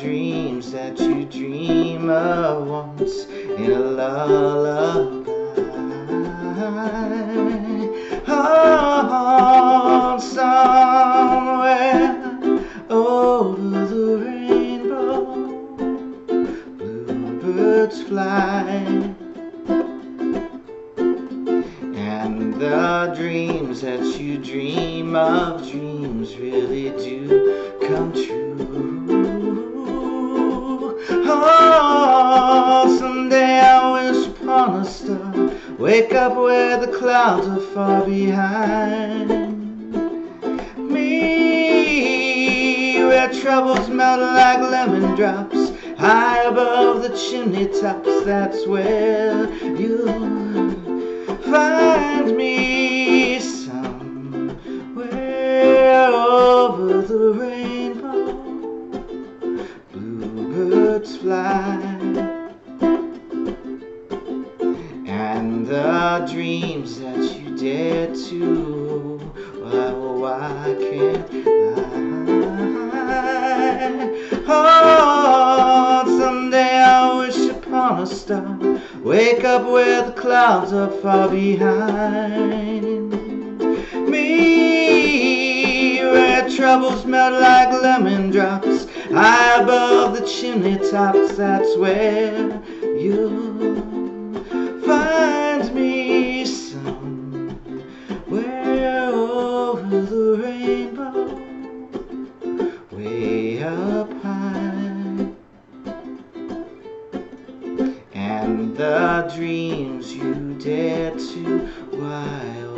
dreams that you dream of once in a lullaby. Oh, somewhere over the rainbow, bluebirds fly. And the dreams that you dream of dreams really do come true. Upon wake up where the clouds are far behind me, where troubles melt like lemon drops, high above the chimney tops. That's where you'll find me somewhere over the rainbow. Bluebirds fly. The dreams that you dare to, why, oh, why can't I? Oh, someday I wish upon a star, wake up where the clouds are far behind me, where troubles melt like lemon drops, high above the chimney tops. That's where you over the rainbow, way up high. And the dreams you dare to, why,